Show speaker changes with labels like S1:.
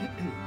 S1: Mm-hmm.